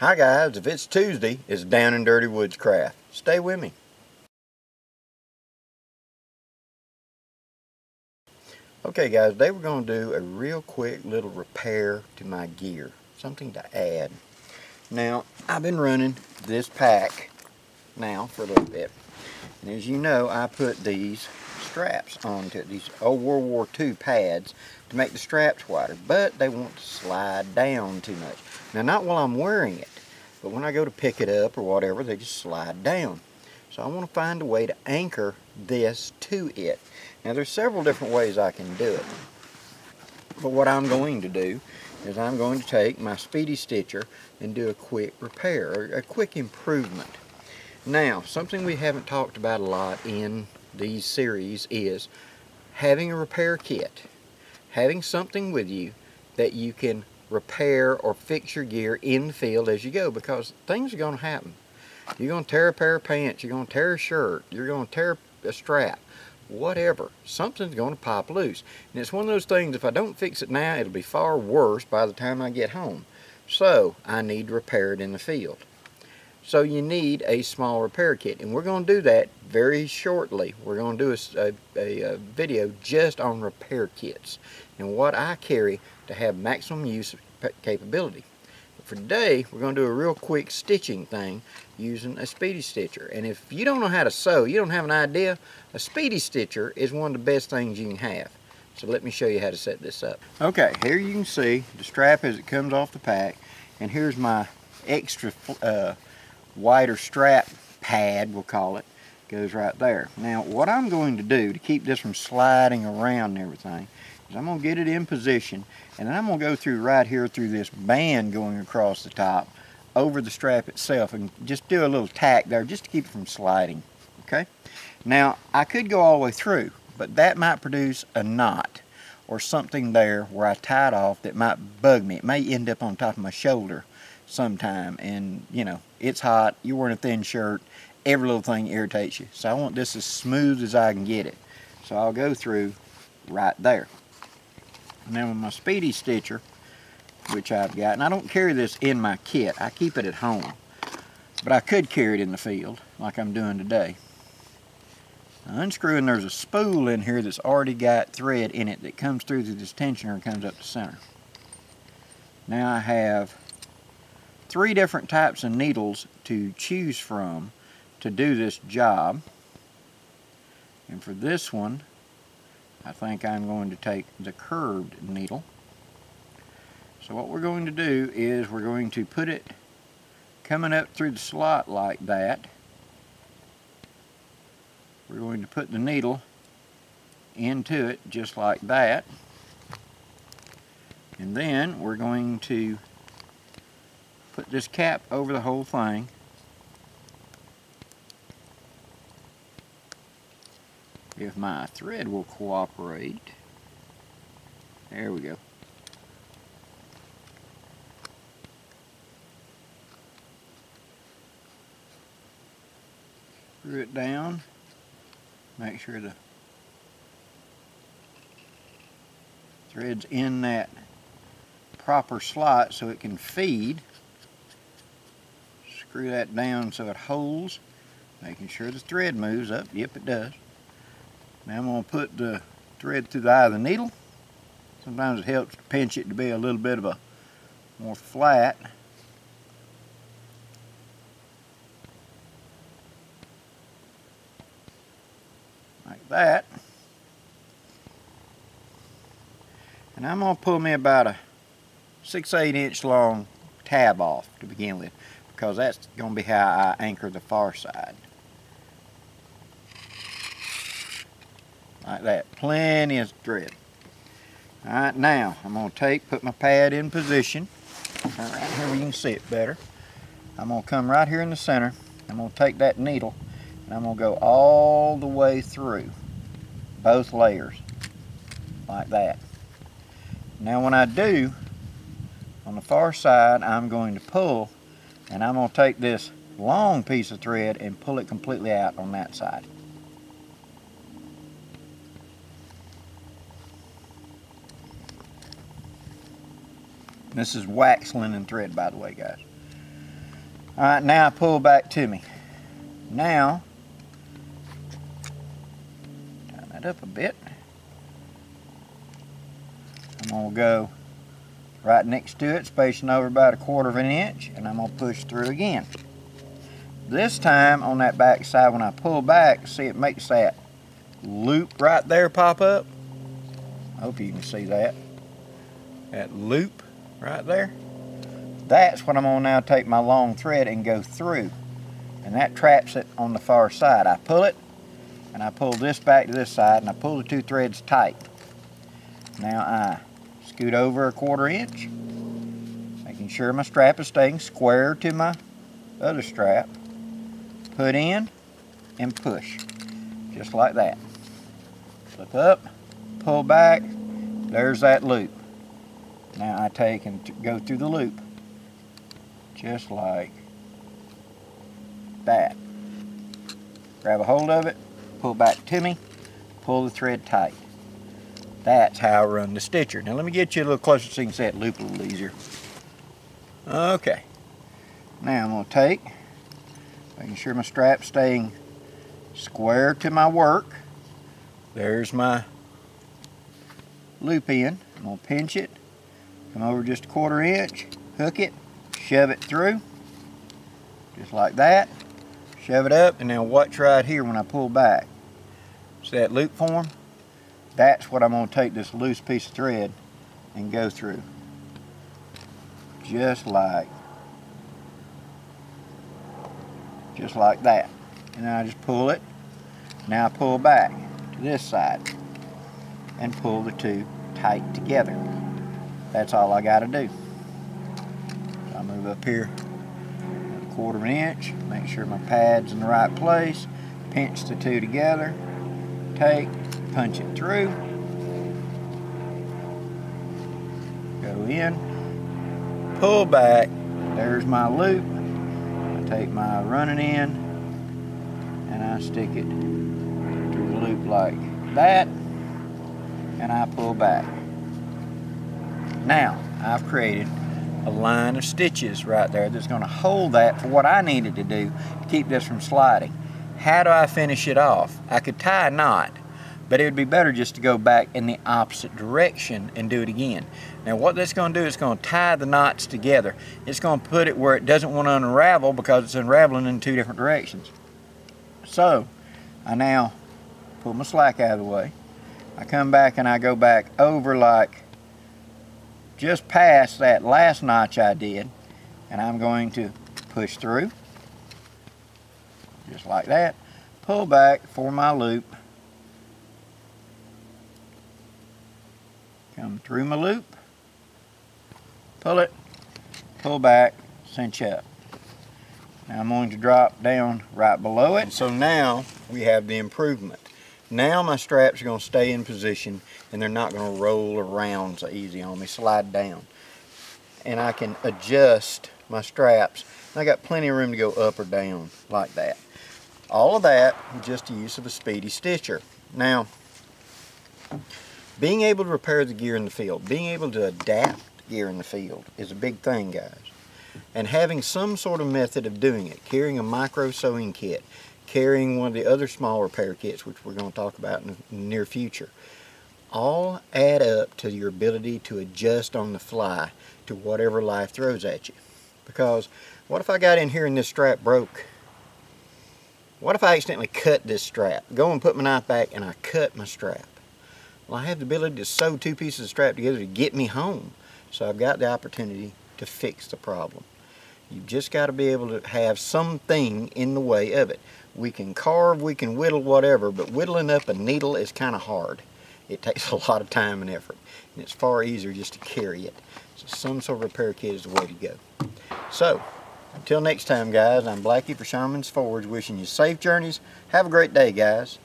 Hi guys, if it's Tuesday, it's Down and Dirty Woods Craft. Stay with me. Okay guys, today we're going to do a real quick little repair to my gear. Something to add. Now, I've been running this pack now for a little bit. And as you know, I put these straps onto it, these old World War II pads to make the straps wider, but they want to slide down too much. Now, not while I'm wearing it, but when I go to pick it up or whatever, they just slide down. So I want to find a way to anchor this to it. Now, there's several different ways I can do it. But what I'm going to do is I'm going to take my Speedy Stitcher and do a quick repair, or a quick improvement. Now, something we haven't talked about a lot in these series is having a repair kit. Having something with you that you can repair or fix your gear in the field as you go because things are going to happen. You're going to tear a pair of pants, you're going to tear a shirt, you're going to tear a strap, whatever. Something's going to pop loose. And it's one of those things, if I don't fix it now, it'll be far worse by the time I get home. So, I need to repair it in the field. So you need a small repair kit. And we're going to do that very shortly. We're going to do a, a, a, video just on repair kits and what I carry to have maximum use capability. But for today, we're going to do a real quick stitching thing using a Speedy Stitcher. And if you don't know how to sew, you don't have an idea, a Speedy Stitcher is one of the best things you can have. So let me show you how to set this up. Okay, here you can see the strap as it comes off the pack. And here's my extra uh, wider strap pad, we'll call it, goes right there. Now, what I'm going to do to keep this from sliding around and everything is I'm going to get it in position, and then I'm going to go through right here through this band going across the top over the strap itself and just do a little tack there just to keep it from sliding, okay? Now, I could go all the way through, but that might produce a knot or something there where I tie it off that might bug me. It may end up on top of my shoulder sometime and you know it's hot. You're wearing a thin shirt. Every little thing irritates you. So I want this as smooth as I can get it. So I'll go through right there. Now with my speedy stitcher which I've got and I don't carry this in my kit. I keep it at home. But I could carry it in the field like I'm doing today. Unscrewing there's a spool in here that's already got thread in it that comes through to this tensioner and comes up the center. Now I have three different types of needles to choose from to do this job. And for this one, I think I'm going to take the curved needle. So what we're going to do is we're going to put it coming up through the slot like that. We're going to put the needle into it just like that. And then we're going to put this cap over the whole thing. If my thread will cooperate. There we go. Screw it down. Make sure the thread's in that proper slot so it can feed screw that down so it holds, making sure the thread moves up. Yep, it does. Now I'm going to put the thread through the eye of the needle. Sometimes it helps to pinch it to be a little bit of a more flat. Like that. And I'm going to pull me about a 6-8 inch long tab off to begin with because that's going to be how I anchor the far side. Like that. Plenty of thread. Alright, now I'm going to take, put my pad in position. Right here where you can see it better. I'm going to come right here in the center. I'm going to take that needle and I'm going to go all the way through both layers like that. Now when I do, on the far side, I'm going to pull and I'm going to take this long piece of thread and pull it completely out on that side. This is wax linen thread, by the way, guys. All right, now pull back to me. Now, tighten that up a bit. I'm gonna go right next to it, spacing over about a quarter of an inch, and I'm gonna push through again. This time on that back side, when I pull back, see it makes that loop right there pop up. I hope you can see that. That loop right there. That's what I'm gonna now take my long thread and go through. And that traps it on the far side. I pull it, and I pull this back to this side, and I pull the two threads tight. Now I scoot over a quarter inch, making sure my strap is staying square to my other strap. Put in and push, just like that. Slip up, pull back, there's that loop. Now I take and go through the loop, just like that. Grab a hold of it, pull back to me, pull the thread tight. That's how I run the stitcher. Now let me get you a little closer so you can see that loop a little easier. Okay. Now I'm going to take, making sure my strap's staying square to my work. There's my loop in. I'm going to pinch it, come over just a quarter inch, hook it, shove it through, just like that. Shove it up, and now watch right here when I pull back. See that loop form? That's what I'm going to take this loose piece of thread and go through. Just like, just like that. And then I just pull it. Now I pull back to this side and pull the two tight together. That's all I got to do. So I move up here a quarter of an inch, make sure my pad's in the right place, pinch the two together, take, punch it through, go in, pull back, there's my loop, I take my running end and I stick it through the loop like that and I pull back. Now I've created a line of stitches right there that's going to hold that for what I needed to do to keep this from sliding. How do I finish it off? I could tie a knot but it would be better just to go back in the opposite direction and do it again. Now what that's going to do is going to tie the knots together. It's going to put it where it doesn't want to unravel because it's unraveling in two different directions. So I now pull my slack out of the way. I come back and I go back over like just past that last notch I did and I'm going to push through just like that pull back for my loop come through my loop, pull it, pull back, cinch up. Now I'm going to drop down right below it. So now we have the improvement. Now my straps are going to stay in position and they're not going to roll around so easy on me, slide down. And I can adjust my straps. I got plenty of room to go up or down like that. All of that just the use of a speedy stitcher. Now, being able to repair the gear in the field, being able to adapt gear in the field is a big thing, guys. And having some sort of method of doing it, carrying a micro sewing kit, carrying one of the other small repair kits, which we're going to talk about in the near future, all add up to your ability to adjust on the fly to whatever life throws at you. Because what if I got in here and this strap broke? What if I accidentally cut this strap? Go and put my knife back and I cut my strap. Well, I have the ability to sew two pieces of strap together to get me home. So I've got the opportunity to fix the problem. You've just got to be able to have something in the way of it. We can carve, we can whittle, whatever, but whittling up a needle is kind of hard. It takes a lot of time and effort. And it's far easier just to carry it. So some sort of repair kit is the way to go. So, until next time, guys, I'm Blackie for Sharman's Forge, wishing you safe journeys. Have a great day, guys.